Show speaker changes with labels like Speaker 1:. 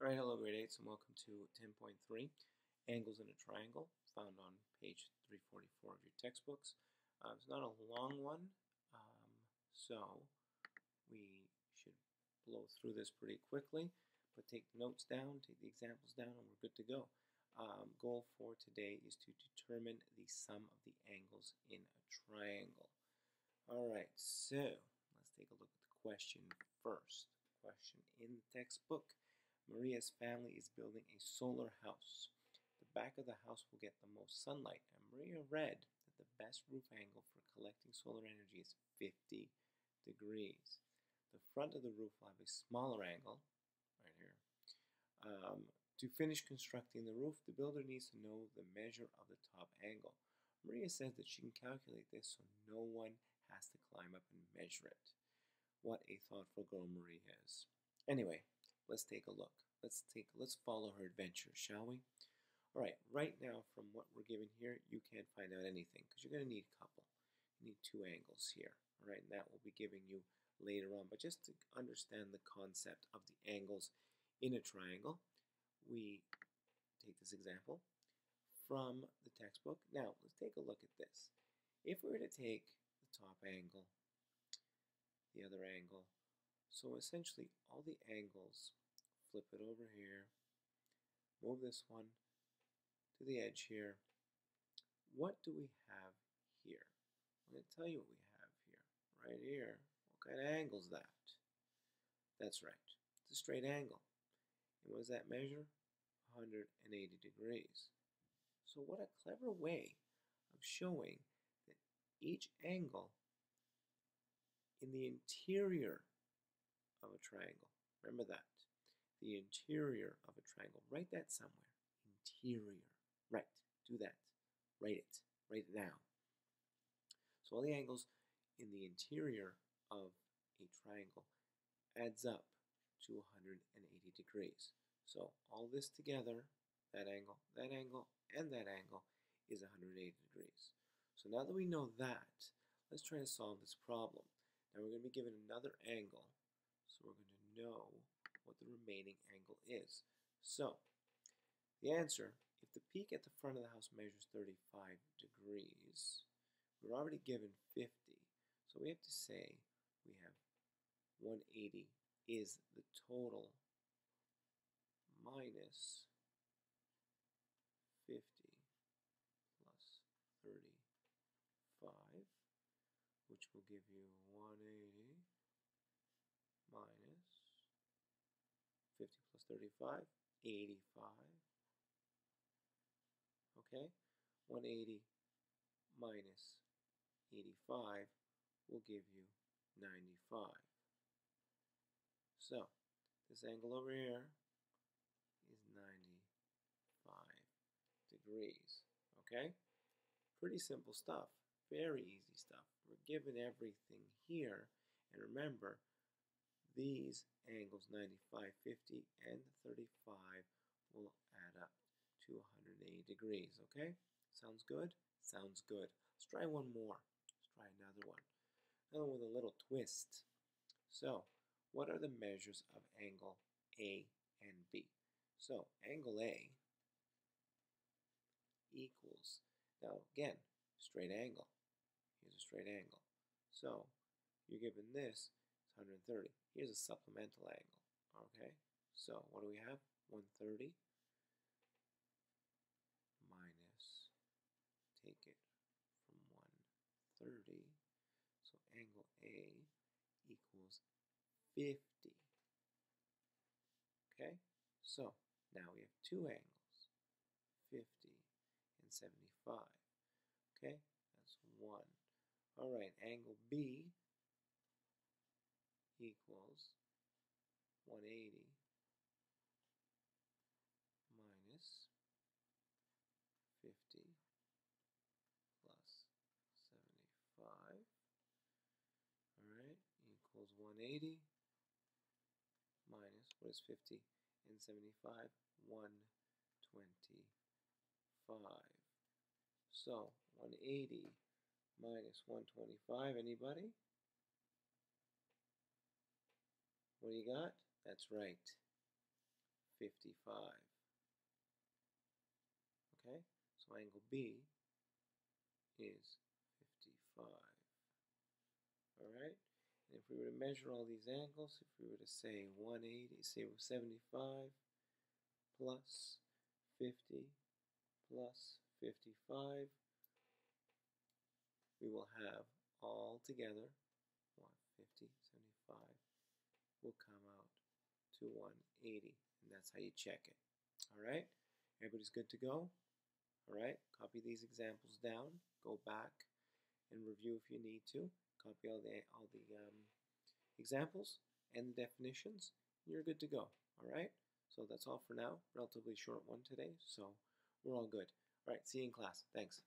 Speaker 1: Alright, hello grade 8s and welcome to 10.3 Angles in a Triangle found on page 344 of your textbooks. Uh, it's not a long one, um, so we should blow through this pretty quickly, but take notes down, take the examples down, and we're good to go. Um, goal for today is to determine the sum of the angles in a triangle. Alright, so let's take a look at the question first. Question in the textbook. Maria's family is building a solar house. The back of the house will get the most sunlight, and Maria read that the best roof angle for collecting solar energy is 50 degrees. The front of the roof will have a smaller angle, right here. Um, to finish constructing the roof, the builder needs to know the measure of the top angle. Maria says that she can calculate this so no one has to climb up and measure it. What a thoughtful girl Maria is. Anyway, let's take a look. Let's take let's follow her adventure, shall we? All right, right now from what we're given here, you can't find out anything because you're going to need a couple. You need two angles here. All right, and that will be giving you later on. But just to understand the concept of the angles in a triangle, we take this example from the textbook. Now, let's take a look at this. If we were to take the top angle, the other angle, so essentially all the angles flip it over here, move this one to the edge here. What do we have here? I'm going to tell you what we have here. Right here. What kind of angle is that? That's right. It's a straight angle. And what does that measure? 180 degrees. So what a clever way of showing that each angle in the interior of a triangle, remember that, the interior of a triangle. Write that somewhere. Interior. Right. Do that. Write it. Write it down. So all the angles in the interior of a triangle adds up to 180 degrees. So all this together, that angle, that angle, and that angle is 180 degrees. So now that we know that, let's try to solve this problem. Now we're going to be given another angle, so we're going to know what the remaining angle is. So, the answer, if the peak at the front of the house measures 35 degrees, we're already given 50. So we have to say we have 180 is the total minus 50 plus 35, which will give you 180 minus 50 plus 35, 85. Okay, 180 minus 85 will give you 95. So, this angle over here is 95 degrees. Okay? Pretty simple stuff. Very easy stuff. We're given everything here. And remember, these angles 95, 50, and 35 will add up to 180 degrees, okay? Sounds good? Sounds good. Let's try one more. Let's try another one. Another one with a little twist. So, what are the measures of angle A and B? So, angle A equals, now again, straight angle. Here's a straight angle. So, you're given this, 130. Here's a supplemental angle. Okay, so what do we have? 130 minus, take it from 130. So angle A equals 50. Okay, so now we have two angles, 50 and 75. Okay, that's one. All right, angle B equals 180 minus 50 plus 75. Alright, equals 180 minus, what is 50 and 75? 125. So, 180 minus 125, anybody? What do you got? That's right. 55. Okay, so angle B is 55. Alright, and if we were to measure all these angles, if we were to say 180, say 75 plus 50 plus 55, we will have all together, 150, 75, will come out to 180. And that's how you check it. Alright? Everybody's good to go? Alright? Copy these examples down. Go back and review if you need to. Copy all the, all the um, examples and the definitions. You're good to go. Alright? So that's all for now. Relatively short one today. So we're all good. Alright, see you in class. Thanks.